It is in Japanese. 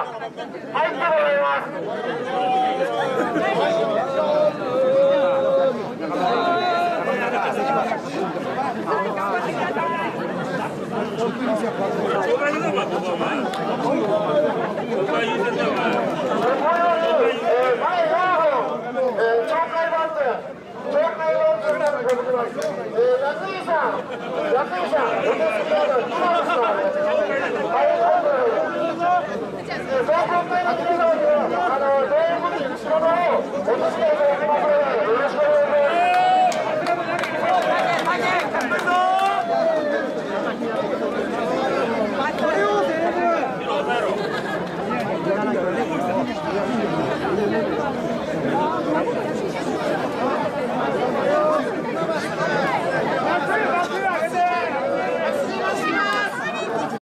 安井さん、安井さん、どういうこと?